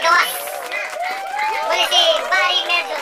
gawa. Boleh si Bari Merdu.